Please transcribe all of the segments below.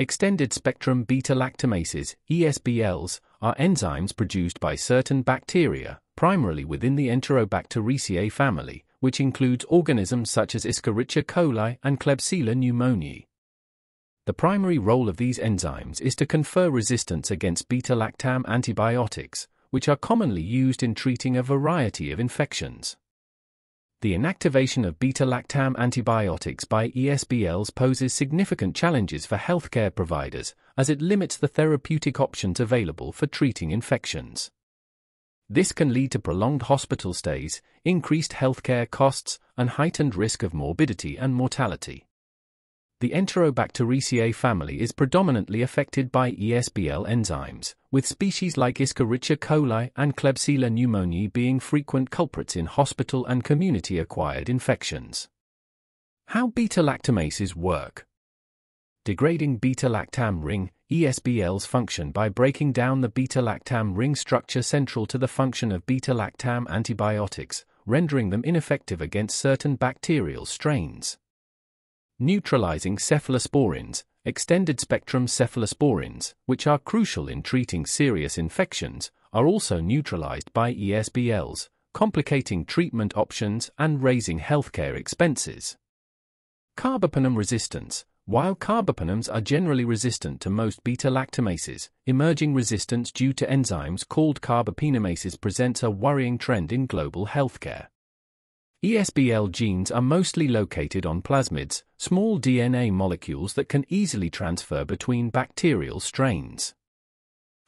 Extended spectrum beta lactamases, ESBLs, are enzymes produced by certain bacteria, primarily within the Enterobacteriaceae family, which includes organisms such as Escherichia coli and Klebsiella pneumoniae. The primary role of these enzymes is to confer resistance against beta lactam antibiotics, which are commonly used in treating a variety of infections. The inactivation of beta-lactam antibiotics by ESBLs poses significant challenges for healthcare providers, as it limits the therapeutic options available for treating infections. This can lead to prolonged hospital stays, increased healthcare costs, and heightened risk of morbidity and mortality. The Enterobacteriaceae family is predominantly affected by ESBL enzymes, with species like Escherichia coli and Klebsiella pneumoniae being frequent culprits in hospital and community-acquired infections. How beta-lactamases work Degrading beta-lactam ring, ESBLs function by breaking down the beta-lactam ring structure central to the function of beta-lactam antibiotics, rendering them ineffective against certain bacterial strains neutralizing cephalosporins, extended spectrum cephalosporins, which are crucial in treating serious infections, are also neutralized by ESBLs, complicating treatment options and raising healthcare expenses. Carbapenem resistance. While carbapenems are generally resistant to most beta-lactamases, emerging resistance due to enzymes called carbapenemases presents a worrying trend in global healthcare. ESBL genes are mostly located on plasmids, small DNA molecules that can easily transfer between bacterial strains.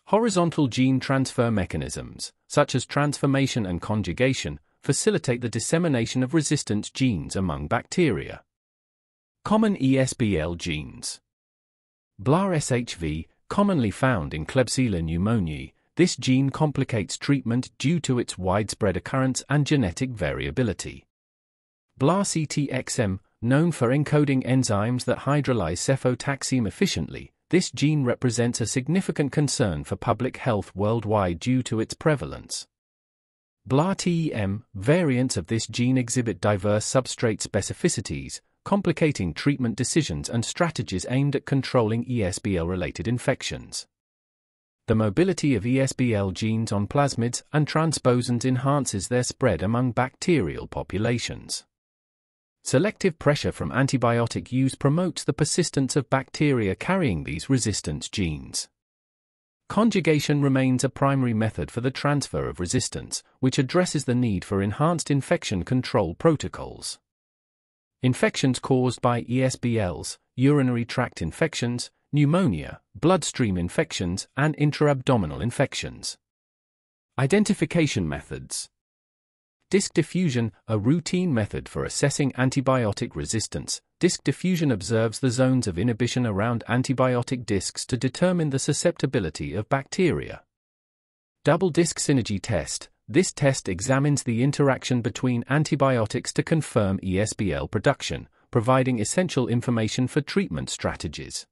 Horizontal gene transfer mechanisms, such as transformation and conjugation, facilitate the dissemination of resistant genes among bacteria. Common ESBL genes. BLA-SHV, commonly found in Klebsiella pneumoniae, this gene complicates treatment due to its widespread occurrence and genetic variability. BLA-CTXM, known for encoding enzymes that hydrolyze cefotaxime efficiently, this gene represents a significant concern for public health worldwide due to its prevalence. BLA-TEM, variants of this gene exhibit diverse substrate specificities, complicating treatment decisions and strategies aimed at controlling ESBL-related infections. The mobility of ESBL genes on plasmids and transposons enhances their spread among bacterial populations. Selective pressure from antibiotic use promotes the persistence of bacteria carrying these resistance genes. Conjugation remains a primary method for the transfer of resistance, which addresses the need for enhanced infection control protocols. Infections caused by ESBLs, urinary tract infections, pneumonia, bloodstream infections, and intra-abdominal infections. Identification methods. Disc diffusion, a routine method for assessing antibiotic resistance. Disc diffusion observes the zones of inhibition around antibiotic discs to determine the susceptibility of bacteria. Double disc synergy test. This test examines the interaction between antibiotics to confirm ESBL production, providing essential information for treatment strategies.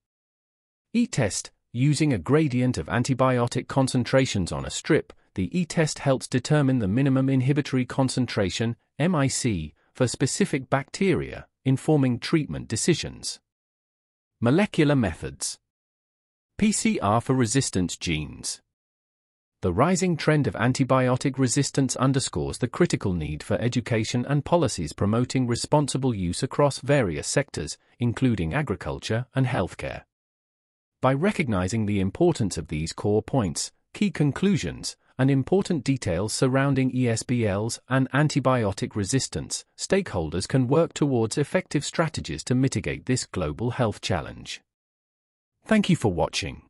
E-test, using a gradient of antibiotic concentrations on a strip, the E-test helps determine the minimum inhibitory concentration, MIC, for specific bacteria, informing treatment decisions. Molecular methods. PCR for resistant genes. The rising trend of antibiotic resistance underscores the critical need for education and policies promoting responsible use across various sectors, including agriculture and healthcare. By recognizing the importance of these core points, key conclusions, and important details surrounding ESBLs and antibiotic resistance, stakeholders can work towards effective strategies to mitigate this global health challenge. Thank you for watching.